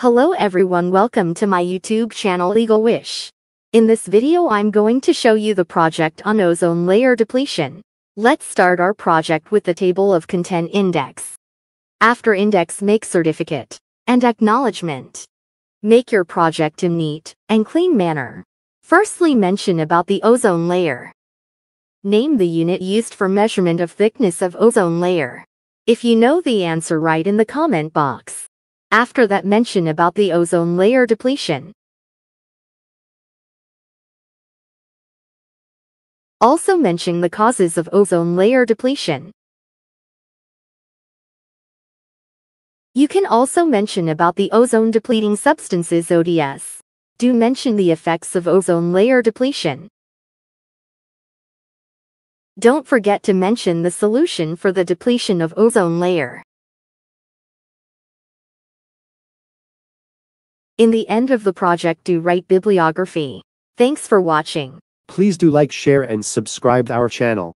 Hello everyone welcome to my YouTube channel Eagle Wish. In this video I'm going to show you the project on ozone layer depletion. Let's start our project with the table of content index. After index make certificate and acknowledgement. Make your project in neat and clean manner. Firstly mention about the ozone layer. Name the unit used for measurement of thickness of ozone layer. If you know the answer write in the comment box. After that mention about the ozone layer depletion. Also mention the causes of ozone layer depletion. You can also mention about the ozone depleting substances ODS. Do mention the effects of ozone layer depletion. Don't forget to mention the solution for the depletion of ozone layer. In the end of the project do write bibliography. Thanks for watching. Please do like, share and subscribe our channel.